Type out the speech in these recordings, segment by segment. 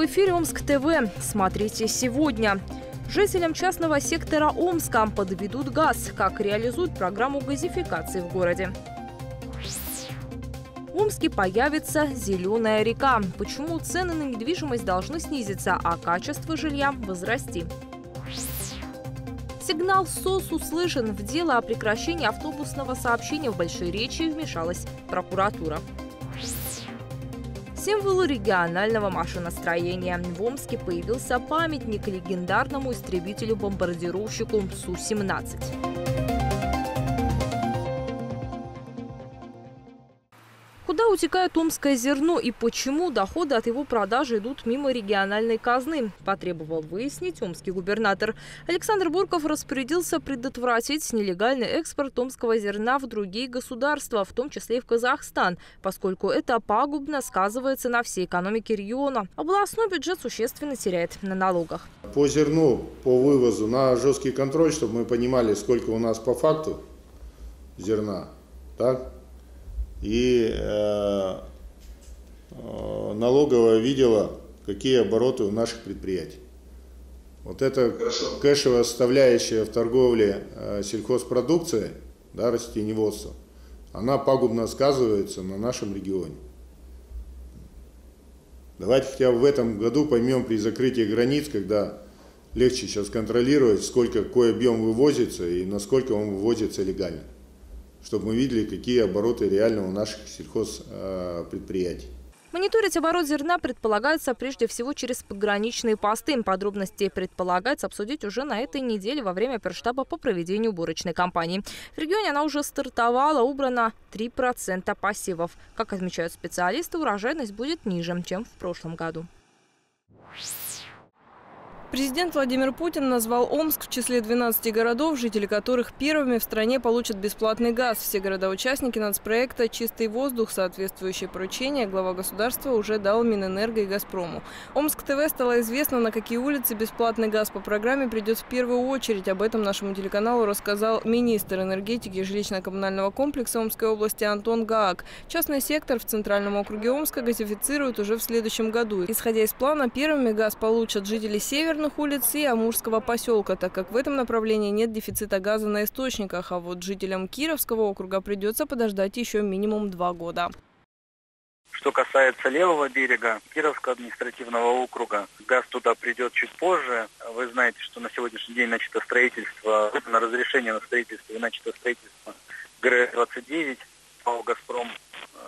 В эфире Омск ТВ. Смотрите сегодня. Жителям частного сектора Омска подведут газ. Как реализуют программу газификации в городе. В Омске появится «Зеленая река». Почему цены на недвижимость должны снизиться, а качество жилья возрасти? Сигнал СОС услышан. В дело о прекращении автобусного сообщения в Большой Речи вмешалась прокуратура. Символу регионального машиностроения. В Омске появился памятник легендарному истребителю-бомбардировщику Су-17. Утекает омское зерно и почему доходы от его продажи идут мимо региональной казны, потребовал выяснить омский губернатор. Александр Бурков распорядился предотвратить нелегальный экспорт омского зерна в другие государства, в том числе и в Казахстан, поскольку это пагубно сказывается на всей экономике региона. Областной бюджет существенно теряет на налогах. По зерну, по вывозу на жесткий контроль, чтобы мы понимали, сколько у нас по факту зерна, так? И э, э, налоговая видела, какие обороты у наших предприятий. Вот эта Хорошо. кэшевая составляющая в торговле э, сельхозпродукцией, да, растениеводства, она пагубно сказывается на нашем регионе. Давайте хотя бы в этом году поймем при закрытии границ, когда легче сейчас контролировать, сколько какой объем вывозится и насколько он вывозится легально чтобы мы видели, какие обороты реально у наших сельхозпредприятий. Мониторить оборот зерна предполагается прежде всего через пограничные посты. Подробности предполагается обсудить уже на этой неделе во время перштаба по проведению уборочной кампании. В регионе она уже стартовала, убрано 3% посевов. Как отмечают специалисты, урожайность будет ниже, чем в прошлом году. Президент Владимир Путин назвал Омск в числе 12 городов, жители которых первыми в стране получат бесплатный газ. Все города-участники нацпроекта «Чистый воздух», соответствующее поручение, глава государства уже дал Минэнерго и «Газпрому». Омск ТВ стало известно, на какие улицы бесплатный газ по программе придет в первую очередь. Об этом нашему телеканалу рассказал министр энергетики жилищно-коммунального комплекса Омской области Антон Гаак. Частный сектор в Центральном округе Омска газифицируют уже в следующем году. Исходя из плана, первыми газ получат жители Север северных улиц и Амурского поселка, так как в этом направлении нет дефицита газа на источниках, а вот жителям Кировского округа придется подождать еще минимум два года. Что касается левого берега Кировского административного округа, газ туда придет чуть позже. Вы знаете, что на сегодняшний день начато строительство, на разрешение на строительство и начато строительство ГРЭС-29 ПАО «Газпром»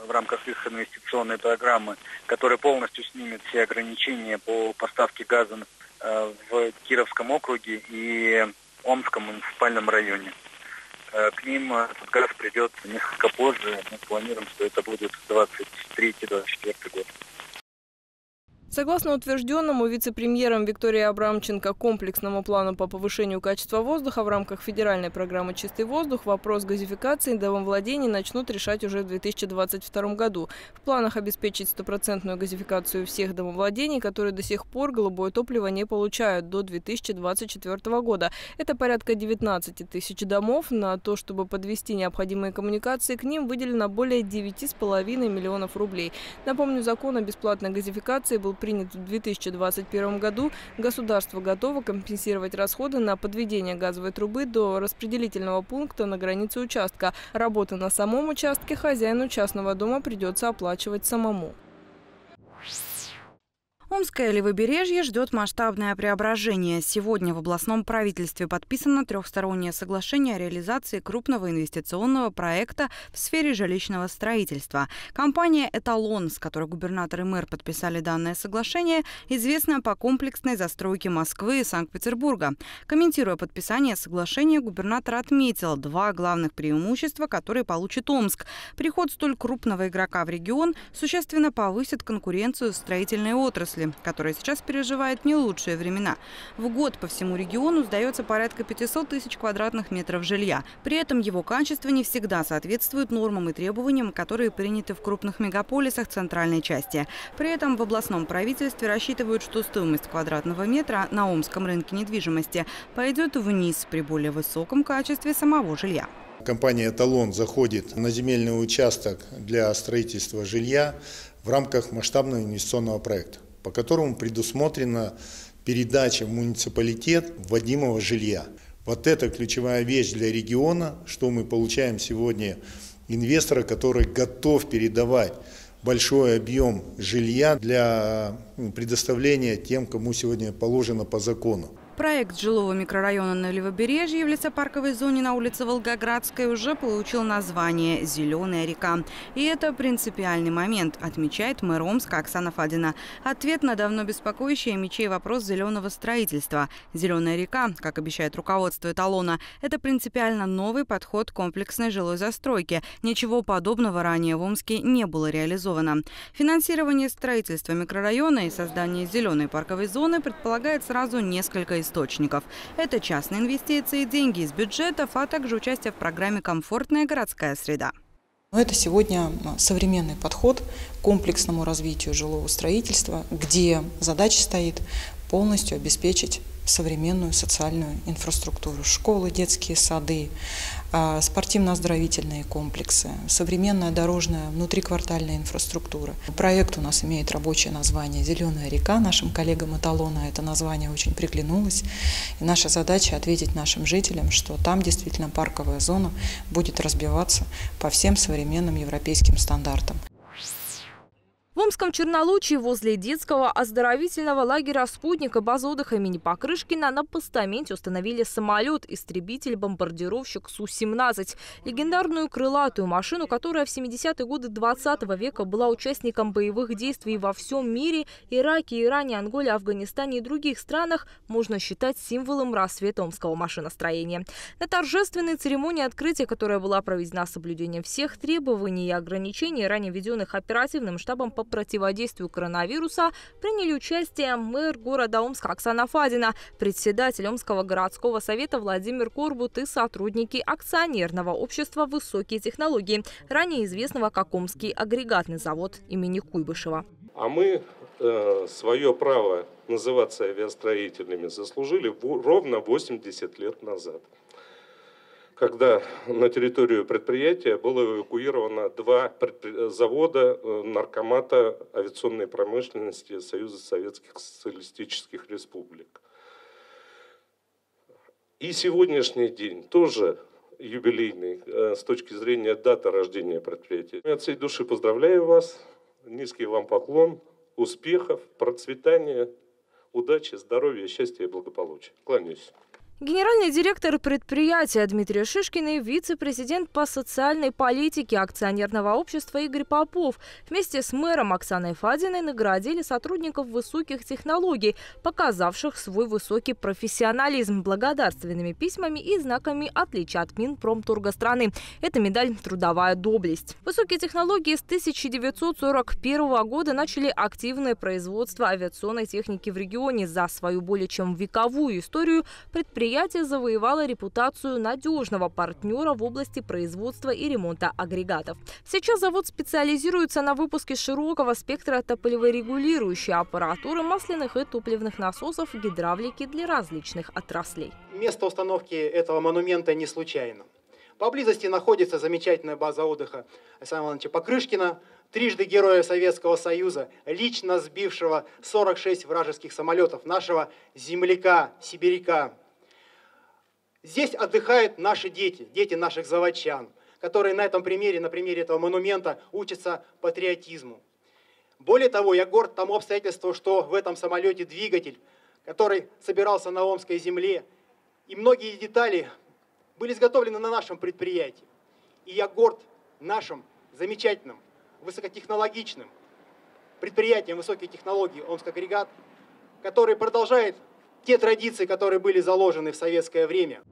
в рамках их инвестиционной программы, которая полностью снимет все ограничения по поставке газа в Кировском округе и Омском муниципальном районе. Э, к ним этот газ придет несколько позже. Мы планируем, что это будет 23-24 год. Согласно утвержденному вице-премьером Виктории Абрамченко комплексному плану по повышению качества воздуха в рамках федеральной программы «Чистый воздух», вопрос газификации домовладений начнут решать уже в 2022 году. В планах обеспечить стопроцентную газификацию всех домовладений, которые до сих пор голубое топливо не получают до 2024 года. Это порядка 19 тысяч домов. На то, чтобы подвести необходимые коммуникации к ним, выделено более 9,5 миллионов рублей. Напомню, закон о бесплатной газификации был принят в 2021 году, государство готово компенсировать расходы на подведение газовой трубы до распределительного пункта на границе участка. Работы на самом участке хозяину частного дома придется оплачивать самому. Омское левобережье ждет масштабное преображение. Сегодня в областном правительстве подписано трехстороннее соглашение о реализации крупного инвестиционного проекта в сфере жилищного строительства. Компания «Эталон», с которой губернатор и мэр подписали данное соглашение, известна по комплексной застройке Москвы и Санкт-Петербурга. Комментируя подписание соглашения, губернатор отметил два главных преимущества, которые получит Омск. Приход столь крупного игрока в регион существенно повысит конкуренцию строительной отрасли отрасли, которая сейчас переживает не лучшие времена. В год по всему региону сдается порядка 500 тысяч квадратных метров жилья. При этом его качество не всегда соответствует нормам и требованиям, которые приняты в крупных мегаполисах центральной части. При этом в областном правительстве рассчитывают, что стоимость квадратного метра на омском рынке недвижимости пойдет вниз при более высоком качестве самого жилья. Компания «Эталон» заходит на земельный участок для строительства жилья в рамках масштабного инвестиционного проекта. По которому предусмотрена передача в муниципалитет вводимого жилья. Вот это ключевая вещь для региона, что мы получаем сегодня инвестора, который готов передавать большой объем жилья для предоставления тем, кому сегодня положено по закону. Проект жилого микрорайона на Левобережье в лесопарковой зоне на улице Волгоградской уже получил название «Зеленая река». И это принципиальный момент, отмечает мэр Омска Оксана Фадина. Ответ на давно беспокоящий мечей вопрос зеленого строительства. «Зеленая река», как обещает руководство эталона, это принципиально новый подход к комплексной жилой застройке. Ничего подобного ранее в Омске не было реализовано. Финансирование строительства микрорайона и создание зеленой парковой зоны предполагает сразу несколько источников. Это частные инвестиции, деньги из бюджетов, а также участие в программе «Комфортная городская среда». Это сегодня современный подход к комплексному развитию жилого строительства, где задача стоит полностью обеспечить современную социальную инфраструктуру. Школы, детские сады, а, спортивно-оздоровительные комплексы, современная дорожная внутриквартальная инфраструктура. Проект у нас имеет рабочее название «Зеленая река». Нашим коллегам эталона это название очень приглянулось. И наша задача ответить нашим жителям, что там действительно парковая зона будет разбиваться по всем современным европейским стандартам. В Омском Чернолучье возле детского оздоровительного лагеря «Спутника» базы отдыха имени Покрышкина на постаменте установили самолет истребитель-бомбардировщик Су-17. Легендарную крылатую машину, которая в 70-е годы 20 -го века была участником боевых действий во всем мире, Ираке, Иране, Анголе, Афганистане и других странах, можно считать символом рассвета омского машиностроения. На торжественной церемонии открытия, которая была проведена с соблюдением всех требований и ограничений, ранее введенных оперативным штабом по по противодействию коронавируса приняли участие мэр города Омска Оксана Фадина, председатель Омского городского совета Владимир Корбут и сотрудники акционерного общества «Высокие технологии», ранее известного как Омский агрегатный завод имени Куйбышева. А мы э, свое право называться авиастроительными заслужили ровно 80 лет назад когда на территорию предприятия было эвакуировано два завода э, наркомата авиационной промышленности Союза Советских Социалистических Республик. И сегодняшний день тоже юбилейный э, с точки зрения даты рождения предприятия. Я от всей души поздравляю вас, низкий вам поклон, успехов, процветания, удачи, здоровья, счастья и благополучия. Кланяюсь. Генеральный директор предприятия Дмитрий Шишкин и вице-президент по социальной политике акционерного общества Игорь Попов вместе с мэром Оксаной Фадиной наградили сотрудников высоких технологий, показавших свой высокий профессионализм благодарственными письмами и знаками отличия от Минпромторга страны. Это медаль «Трудовая доблесть». Высокие технологии с 1941 года начали активное производство авиационной техники в регионе. За свою более чем вековую историю предприятие предприятие завоевало репутацию надежного партнера в области производства и ремонта агрегатов. Сейчас завод специализируется на выпуске широкого спектра топливорегулирующей аппаратуры, масляных и топливных насосов, гидравлики для различных отраслей. Место установки этого монумента не случайно. Поблизости находится замечательная база отдыха Александра Ивановича Покрышкина, трижды Героя Советского Союза, лично сбившего 46 вражеских самолетов, нашего земляка, сибиряка, Здесь отдыхают наши дети, дети наших заводчан, которые на этом примере, на примере этого монумента учатся патриотизму. Более того, я горд тому обстоятельству, что в этом самолете двигатель, который собирался на Омской земле, и многие детали были изготовлены на нашем предприятии. И я горд нашим замечательным, высокотехнологичным предприятием высоких технологий Омск агрегат, который продолжает те традиции, которые были заложены в советское время.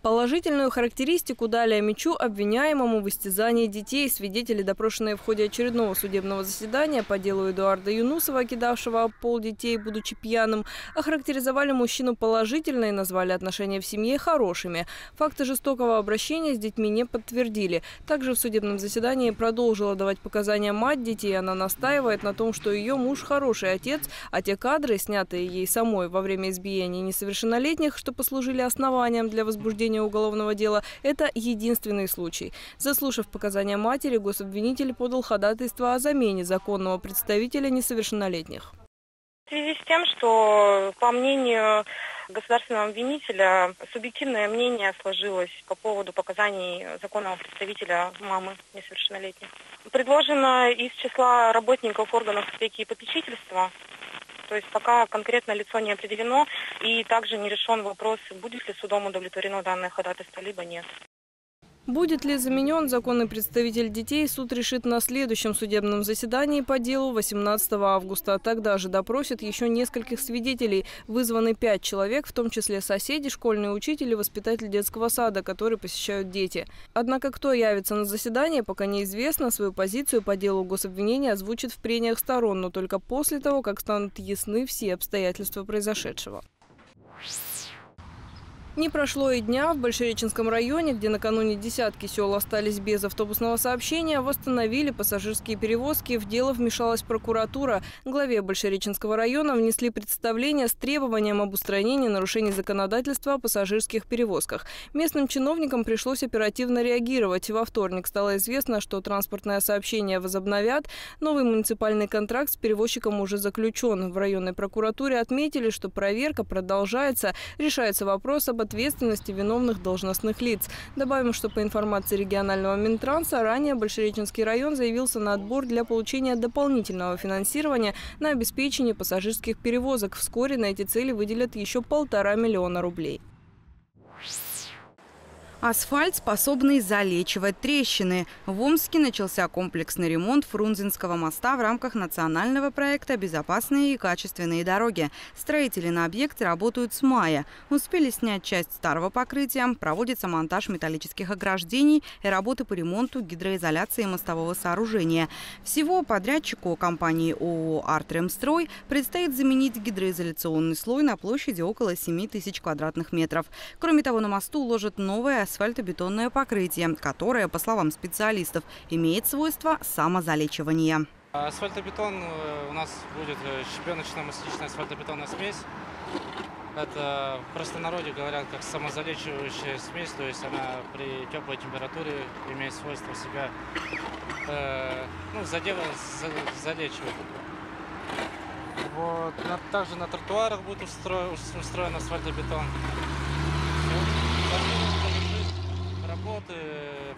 Положительную характеристику дали Амичу обвиняемому в истязании детей. Свидетели, допрошенные в ходе очередного судебного заседания по делу Эдуарда Юнусова, кидавшего пол детей, будучи пьяным, охарактеризовали мужчину положительно и назвали отношения в семье хорошими. Факты жестокого обращения с детьми не подтвердили. Также в судебном заседании продолжила давать показания мать детей. Она настаивает на том, что ее муж хороший отец, а те кадры, снятые ей самой во время избиения несовершеннолетних, что послужили основанием для возбуждения возбуждения уголовного дела – это единственный случай. Заслушав показания матери, гособвинитель подал ходатайство о замене законного представителя несовершеннолетних. В связи с тем, что, по мнению государственного обвинителя, субъективное мнение сложилось по поводу показаний законного представителя мамы несовершеннолетних. Предложено из числа работников органов опеки и попечительства то есть пока конкретно лицо не определено и также не решен вопрос, будет ли судом удовлетворено данное ходатайство, либо нет. Будет ли заменен законный представитель детей, суд решит на следующем судебном заседании по делу 18 августа. Тогда же допросит еще нескольких свидетелей. Вызваны пять человек, в том числе соседи, школьный учитель и воспитатель детского сада, которые посещают дети. Однако кто явится на заседание, пока неизвестно. Свою позицию по делу гособвинения озвучит в прениях сторон, но только после того, как станут ясны все обстоятельства произошедшего. Не прошло и дня в Большереченском районе, где накануне десятки сел остались без автобусного сообщения, восстановили пассажирские перевозки. В дело вмешалась прокуратура. Главе Большереченского района внесли представление с требованием об устранении нарушений законодательства о пассажирских перевозках. Местным чиновникам пришлось оперативно реагировать. Во вторник стало известно, что транспортное сообщение возобновят. Новый муниципальный контракт с перевозчиком уже заключен. В районной прокуратуре отметили, что проверка продолжается. Решается вопрос об ответственности виновных должностных лиц. Добавим, что по информации регионального Минтранса, ранее Большереченский район заявился на отбор для получения дополнительного финансирования на обеспечение пассажирских перевозок. Вскоре на эти цели выделят еще полтора миллиона рублей. Асфальт, способный залечивать трещины. В Омске начался комплексный ремонт Фрунзенского моста в рамках национального проекта «Безопасные и качественные дороги». Строители на объекте работают с мая. Успели снять часть старого покрытия, проводится монтаж металлических ограждений и работы по ремонту гидроизоляции мостового сооружения. Всего подрядчику компании ООО «Артремстрой» предстоит заменить гидроизоляционный слой на площади около 7 тысяч квадратных метров. Кроме того, на мосту уложат новое асфальтобетонное покрытие, которое, по словам специалистов, имеет свойство самозалечивания. Асфальтобетон э, у нас будет э, щебеночно-масличная асфальтобетонная смесь. Это в простонародье говорят как самозалечивающая смесь, то есть она при теплой температуре имеет свойство себя э, ну, задела, за, залечивать. Вот. Также на тротуарах будет устроен, устроен асфальтобетон. работы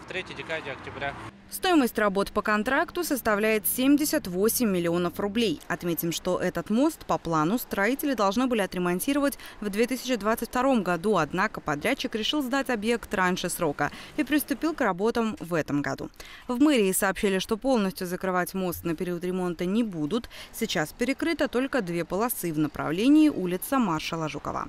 в третьей декаде октября. Стоимость работ по контракту составляет 78 миллионов рублей. Отметим, что этот мост по плану строители должны были отремонтировать в 2022 году, однако подрядчик решил сдать объект раньше срока и приступил к работам в этом году. В мэрии сообщили, что полностью закрывать мост на период ремонта не будут. Сейчас перекрыто только две полосы в направлении улица маршала Жукова.